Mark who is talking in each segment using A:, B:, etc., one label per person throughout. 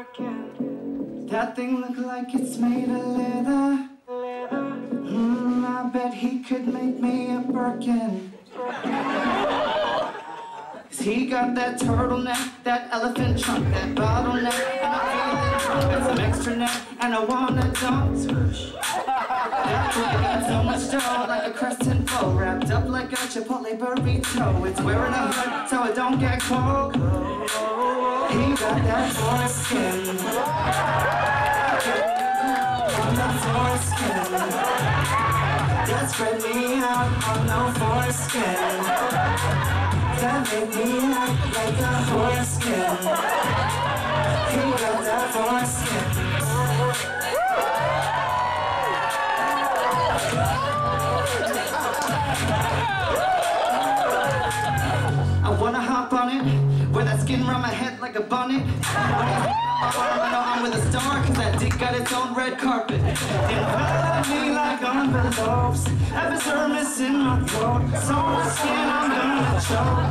A: That thing look like it's made of leather. Mm, I bet he could make me a Birkin. Cause he got that turtleneck, that elephant trunk, that bottleneck, and I'm. Got some extra neck, and I wanna dunk. Got like a crescent bow, wrapped up like a Chipotle burrito. It's wearing a hood so it don't get cold. He got that foreskin. On that foreskin. That spread me out on no foreskin. That make me act like a foreskin. He got that foreskin. I skin around my head like a bonnet. I know I'm with a star, cause that dick got its own red carpet. Envelop me like envelopes, epidermis in my throat. So skin, I'm gonna choke.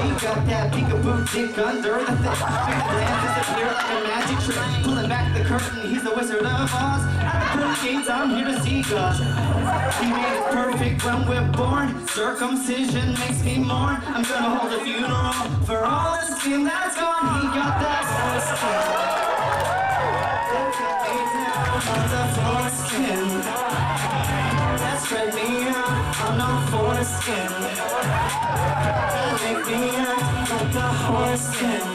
A: He got that peekaboo dick under the thing. Big glans disappear like a magic trick. Pulling back the curtain, he's the wizard of Oz. Gates, I'm here to see God. He made it perfect when we're born. Circumcision makes me mourn. I'm gonna hold a funeral for all the skin that's gone. He got that foreskin. That got me down on the foreskin. Spread me out on no foreskin. Make me act like the foreskin.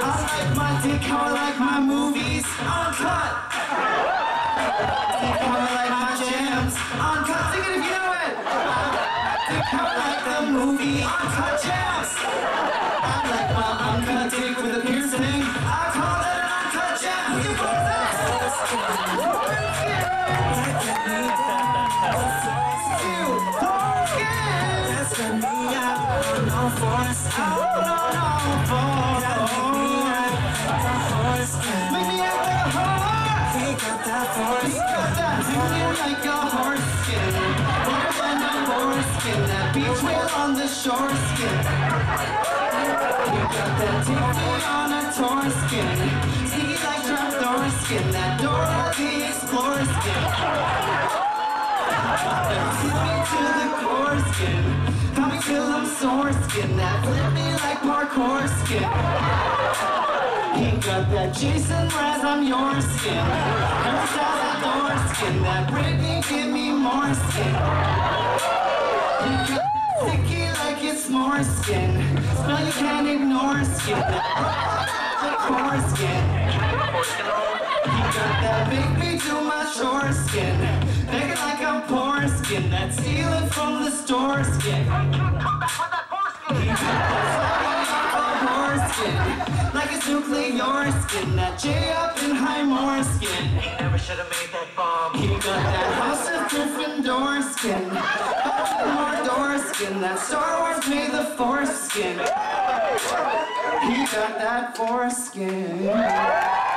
A: I like my dick, how I like my movies. Uncut. I like the movie. Uncut Gems. I like my uncut dick with a piercing. I call it an uncut jam. You put foreskin. That's me out on no foreskin. Oh, no, foreskin. That beach whale on the shore skin. You got that ticky on a tour skin. See like trapdoor skin. That Dora the Explorer skin. Hit me to the core skin. Got me till I'm sore skin. That flip me like parkour skin. He got that Jason Mraz on your skin. Hairstyles outdoor skin. That Britney give me more skin. He got that sticky like it's more skin. Smell you can't ignore skin. That core skin. He got that make me do my shore skin. Begging like I'm poor skin. That stealing from the store skin. He got that foreskin, like it's nuclear skin. That J up in high more skin.
B: He never should have made that bomb.
A: He got that Gryffindor skin, Mordor. That Star Wars made the Force skin. He got that foreskin.